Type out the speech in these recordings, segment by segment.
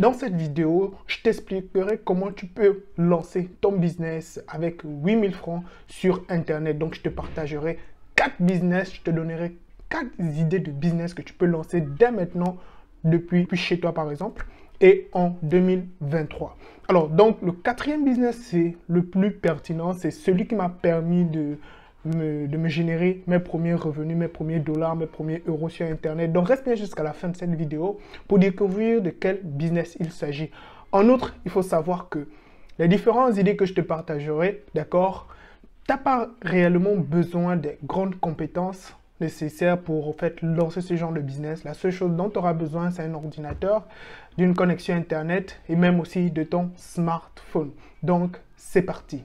Dans cette vidéo, je t'expliquerai comment tu peux lancer ton business avec 8000 francs sur Internet. Donc, je te partagerai 4 business, je te donnerai 4 idées de business que tu peux lancer dès maintenant depuis chez toi par exemple et en 2023. Alors, donc, le quatrième business, c'est le plus pertinent. C'est celui qui m'a permis de de me générer mes premiers revenus, mes premiers dollars, mes premiers euros sur Internet. Donc reste bien jusqu'à la fin de cette vidéo pour découvrir de quel business il s'agit. En outre, il faut savoir que les différentes idées que je te partagerai, d'accord, tu n'as pas réellement besoin des grandes compétences nécessaires pour en lancer ce genre de business. La seule chose dont tu auras besoin, c'est un ordinateur, d'une connexion Internet et même aussi de ton smartphone. Donc, c'est parti.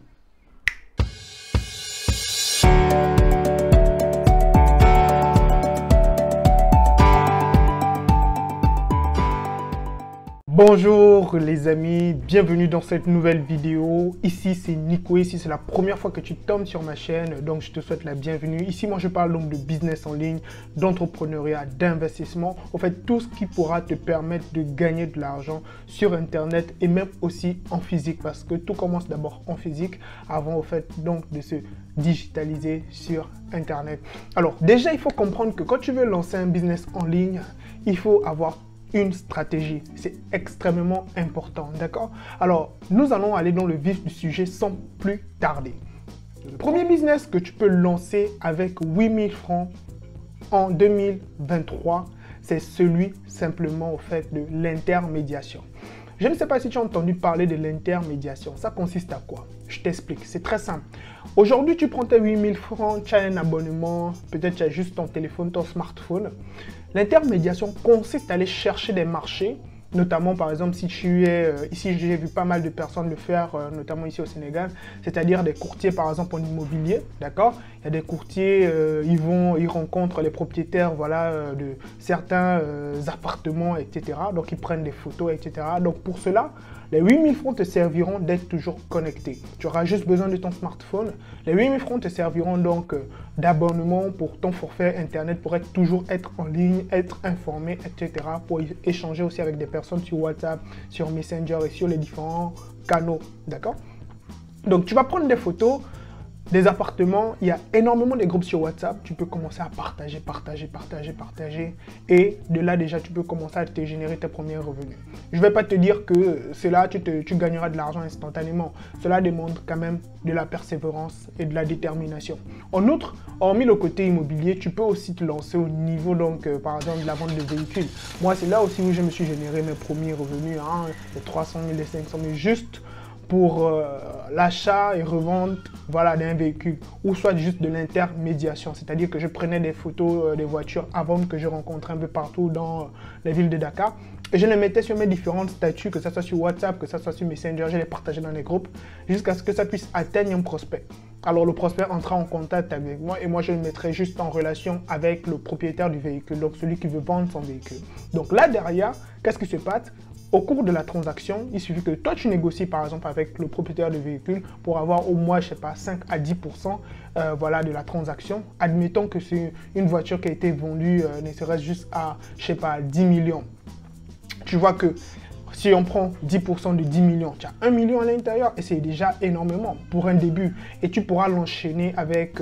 Bonjour les amis, bienvenue dans cette nouvelle vidéo. Ici c'est Nico, ici c'est la première fois que tu tombes sur ma chaîne, donc je te souhaite la bienvenue. Ici moi je parle donc de business en ligne, d'entrepreneuriat, d'investissement, en fait tout ce qui pourra te permettre de gagner de l'argent sur internet et même aussi en physique parce que tout commence d'abord en physique avant au fait donc de se digitaliser sur internet. Alors déjà il faut comprendre que quand tu veux lancer un business en ligne, il faut avoir une stratégie. C'est extrêmement important, d'accord? Alors, nous allons aller dans le vif du sujet sans plus tarder. Premier business que tu peux lancer avec 8000 francs en 2023, c'est celui simplement au fait de l'intermédiation. Je ne sais pas si tu as entendu parler de l'intermédiation. Ça consiste à quoi? Je t'explique. C'est très simple. Aujourd'hui, tu prends tes 8000 francs, tu as un abonnement, peut-être tu as juste ton téléphone, ton smartphone. L'intermédiation consiste à aller chercher des marchés, notamment par exemple si tu es, euh, ici j'ai vu pas mal de personnes le faire, euh, notamment ici au Sénégal, c'est-à-dire des courtiers par exemple en immobilier, d'accord? Il y a des courtiers, euh, ils vont, ils rencontrent les propriétaires, voilà, de certains appartements, etc. Donc ils prennent des photos, etc. Donc pour cela, les 8000 francs te serviront d'être toujours connecté. Tu auras juste besoin de ton smartphone. Les 8000 francs te serviront donc euh, d'abonnement pour ton forfait Internet pour être toujours être en ligne, être informé, etc. Pour échanger aussi avec des personnes sur WhatsApp, sur Messenger et sur les différents canaux. D'accord? Donc tu vas prendre des photos des appartements, il y a énormément de groupes sur WhatsApp. Tu peux commencer à partager, partager, partager, partager. Et de là, déjà, tu peux commencer à te générer tes premiers revenus. Je ne vais pas te dire que cela, tu, tu gagneras de l'argent instantanément. Cela demande quand même de la persévérance et de la détermination. En outre, hormis le côté immobilier, tu peux aussi te lancer au niveau, donc, euh, par exemple, de la vente de véhicules. Moi, c'est là aussi où je me suis généré mes premiers revenus, hein, les 300 000, les 500 000, juste pour euh, l'achat et revente voilà, d'un véhicule ou soit juste de l'intermédiation. C'est-à-dire que je prenais des photos euh, des voitures avant que je rencontre un peu partout dans euh, les villes de Dakar. Et je les mettais sur mes différentes statuts, que ce soit sur WhatsApp, que ce soit sur Messenger, je les partageais dans les groupes jusqu'à ce que ça puisse atteindre un prospect. Alors le prospect entra en contact avec moi et moi je le mettrai juste en relation avec le propriétaire du véhicule, donc celui qui veut vendre son véhicule. Donc là derrière, qu'est-ce qui se passe? Au cours de la transaction, il suffit que toi, tu négocies par exemple avec le propriétaire du véhicule pour avoir au moins, je sais pas, 5 à 10% euh, voilà, de la transaction. Admettons que c'est une voiture qui a été vendue, euh, ne serait-ce juste à, je sais pas, 10 millions. Tu vois que si on prend 10% de 10 millions, tu as 1 million à l'intérieur et c'est déjà énormément pour un début. Et tu pourras l'enchaîner avec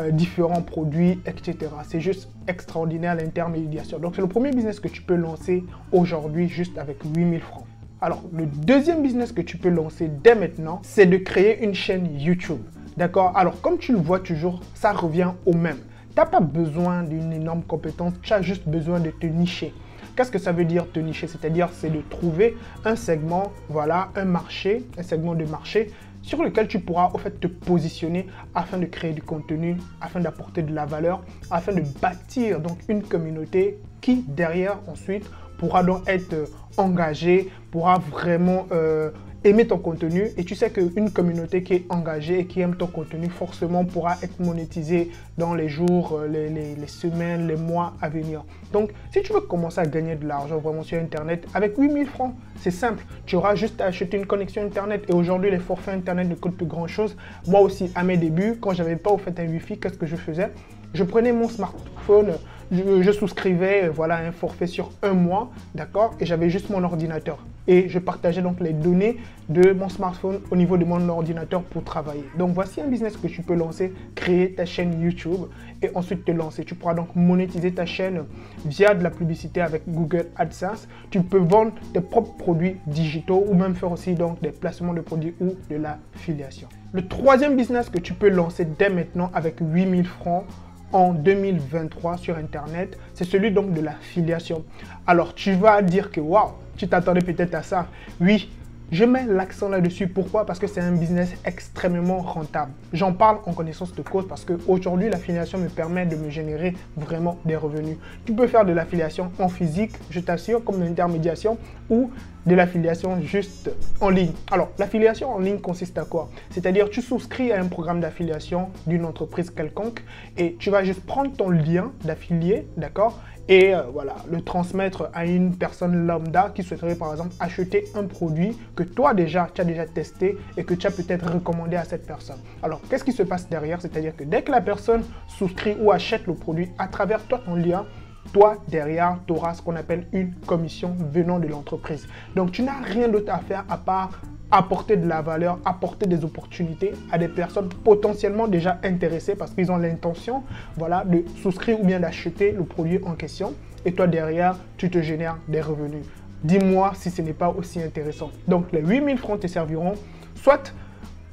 euh, différents produits, etc. C'est juste extraordinaire l'intermédiation. Donc c'est le premier business que tu peux lancer aujourd'hui juste avec 8000 francs. Alors le deuxième business que tu peux lancer dès maintenant, c'est de créer une chaîne YouTube. D'accord? Alors comme tu le vois toujours, ça revient au même. Tu n'as pas besoin d'une énorme compétence, tu as juste besoin de te nicher. Qu'est-ce que ça veut dire te nicher C'est-à-dire c'est de trouver un segment, voilà, un marché, un segment de marché sur lequel tu pourras au fait te positionner afin de créer du contenu, afin d'apporter de la valeur, afin de bâtir donc une communauté qui derrière ensuite pourra donc être engagée, pourra vraiment euh, aimer ton contenu et tu sais qu'une communauté qui est engagée et qui aime ton contenu forcément pourra être monétisée dans les jours, euh, les, semaines, les mois à venir. Donc si tu veux commencer à gagner de l'argent vraiment sur Internet avec 8000 francs, c'est simple. Tu auras juste à acheter une connexion Internet et aujourd'hui les forfaits Internet ne coûtent plus grand chose. Moi aussi à mes débuts, quand j'avais pas au fait un Wi-Fi, qu'est-ce que je faisais? Je prenais mon smartphone je, souscrivais voilà, un forfait sur un mois, d'accord Et j'avais juste mon ordinateur. Et je partageais donc les données de mon smartphone au niveau de mon ordinateur pour travailler. Donc voici un business que tu peux lancer, créer ta chaîne YouTube et ensuite te lancer. Tu pourras donc monétiser ta chaîne via de la publicité avec Google AdSense. Tu peux vendre tes propres produits digitaux ou même faire aussi donc des placements de produits ou de l'affiliation. Le troisième business que tu peux lancer dès maintenant avec 8000 francs en 2023 sur Internet, c'est celui donc de l'affiliation. Alors tu vas dire que waouh, tu t'attendais peut-être à ça. Oui, je mets l'accent là-dessus. Pourquoi? Parce que c'est un business extrêmement rentable. J'en parle en connaissance de cause parce qu'aujourd'hui, l'affiliation me permet de me générer vraiment des revenus. Tu peux faire de l'affiliation en physique, je t'assure, comme une intermédiation, ou de l'affiliation juste en ligne. Alors, l'affiliation en ligne consiste à quoi? C'est-à-dire, tu souscris à un programme d'affiliation d'une entreprise quelconque et tu vas juste prendre ton lien d'affilié, d'accord? Et euh, voilà, le transmettre à une personne lambda qui souhaiterait par exemple acheter un produit que toi déjà, tu as déjà testé et que tu as peut-être recommandé à cette personne. Alors, qu'est-ce qui se passe derrière? C'est-à-dire que dès que la personne souscrit ou achète le produit à travers toi, ton lien, toi, derrière, tu auras ce qu'on appelle une commission venant de l'entreprise. Donc, tu n'as rien d'autre à faire à part apporter de la valeur, apporter des opportunités à des personnes potentiellement déjà intéressées parce qu'ils ont l'intention voilà, de souscrire ou bien d'acheter le produit en question. Et toi, derrière, tu te génères des revenus. Dis-moi si ce n'est pas aussi intéressant. Donc, les 8000 francs te serviront soit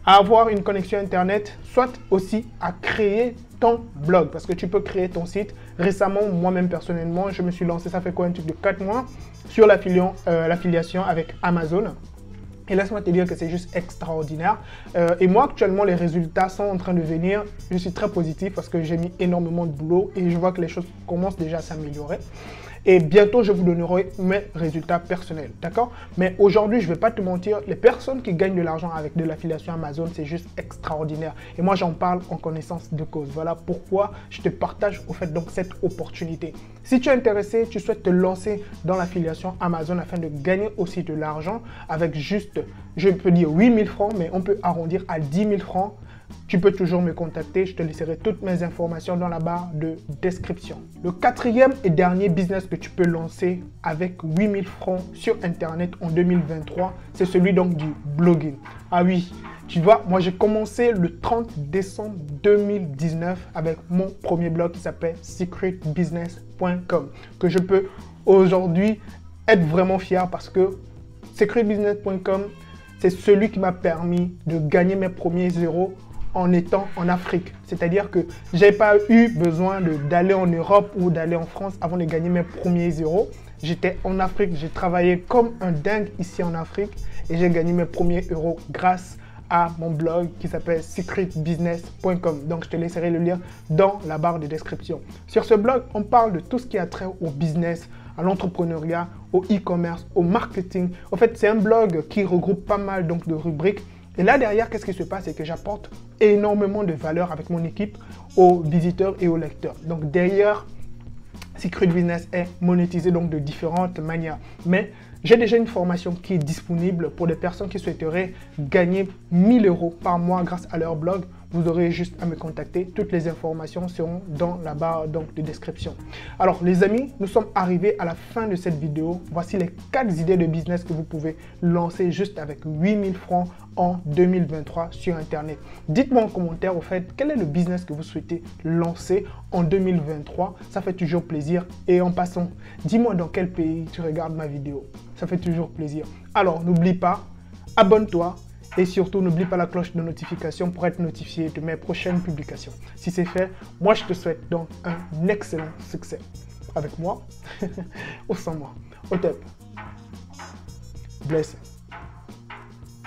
à avoir une connexion Internet, soit aussi à créer ton blog parce que tu peux créer ton site. Récemment, moi-même personnellement, je me suis lancé, ça fait quoi, un truc de 4 mois sur euh, l'affiliation avec Amazon. Et laisse-moi te dire que c'est juste extraordinaire. Euh, et moi, actuellement, les résultats sont en train de venir. Je suis très positif parce que j'ai mis énormément de boulot et je vois que les choses commencent déjà à s'améliorer. Et bientôt, je vous donnerai mes résultats personnels. D'accord? Mais aujourd'hui, je ne vais pas te mentir, les personnes qui gagnent de l'argent avec de l'affiliation Amazon, c'est juste extraordinaire. Et moi, j'en parle en connaissance de cause. Voilà pourquoi je te partage au fait donc cette opportunité. Si tu es intéressé, tu souhaites te lancer dans l'affiliation Amazon afin de gagner aussi de l'argent avec juste, je peux dire 8000 francs, mais on peut arrondir à 10 000 francs tu peux toujours me contacter. Je te laisserai toutes mes informations dans la barre de description. Le quatrième et dernier business que tu peux lancer avec 8000 francs sur Internet en 2023, c'est celui donc du blogging. Ah oui, tu vois, moi j'ai commencé le 30 décembre 2019 avec mon premier blog qui s'appelle secretbusiness.com que je peux aujourd'hui être vraiment fier parce que secretbusiness.com c'est celui qui m'a permis de gagner mes premiers zéros en étant en Afrique. C'est-à-dire que j'ai pas eu besoin d'aller en Europe ou d'aller en France avant de gagner mes premiers euros. J'étais en Afrique, j'ai travaillé comme un dingue ici en Afrique et j'ai gagné mes premiers euros grâce à mon blog qui s'appelle secretbusiness.com. Donc je te laisserai le lien dans la barre de description. Sur ce blog, on parle de tout ce qui a trait au business, à l'entrepreneuriat, au e-commerce, au marketing. En fait, c'est un blog qui regroupe pas mal donc, de rubriques et là derrière, qu'est-ce qui se passe? C'est que j'apporte énormément de valeur avec mon équipe aux visiteurs et aux lecteurs. Donc derrière, Secret Business est monétisé donc de différentes manières. Mais j'ai déjà une formation qui est disponible pour des personnes qui souhaiteraient gagner 1000 euros par mois grâce à leur blog vous aurez juste à me contacter. Toutes les informations seront dans la barre donc, de description. Alors les amis, nous sommes arrivés à la fin de cette vidéo. Voici les 4 idées de business que vous pouvez lancer juste avec 8000 francs en 2023 sur Internet. Dites-moi en commentaire au fait quel est le business que vous souhaitez lancer en 2023. Ça fait toujours plaisir. Et en passant, dis-moi dans quel pays tu regardes ma vidéo. Ça fait toujours plaisir. Alors n'oublie pas, abonne-toi et surtout, n'oublie pas la cloche de notification pour être notifié de mes prochaines publications. Si c'est fait, moi je te souhaite donc un excellent succès. Avec moi ou sans moi. Au top. Blessé.